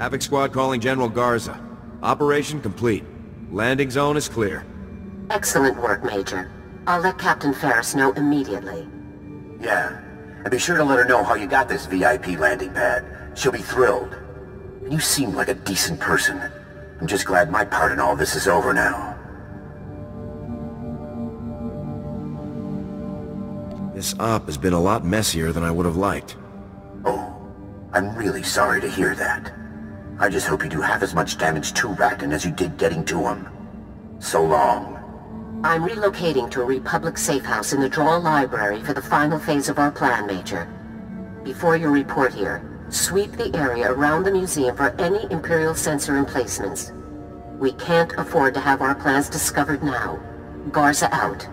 Havoc Squad calling General Garza. Operation complete. Landing zone is clear. Excellent work, Major. I'll let Captain Ferris know immediately. Yeah. And be sure to let her know how you got this VIP landing pad. She'll be thrilled. You seem like a decent person. I'm just glad my part in all this is over now. This op has been a lot messier than I would have liked. Oh, I'm really sorry to hear that. I just hope you do half as much damage to Rakton as you did getting to him. So long. I'm relocating to a Republic safe house in the Drall Library for the final phase of our plan, Major. Before you report here, sweep the area around the museum for any Imperial sensor emplacements. We can't afford to have our plans discovered now. Garza out.